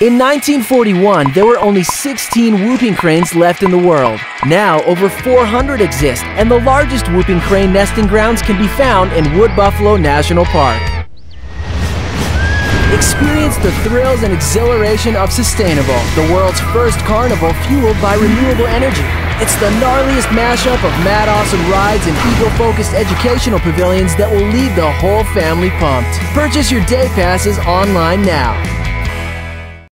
In 1941, there were only 16 whooping cranes left in the world. Now, over 400 exist, and the largest whooping crane nesting grounds can be found in Wood Buffalo National Park. Experience the thrills and exhilaration of Sustainival, the world's first carnival fueled by renewable energy. It's the gnarliest mashup of mad awesome rides and eco-focused educational pavilions that will leave the whole family pumped. Purchase your day passes online now.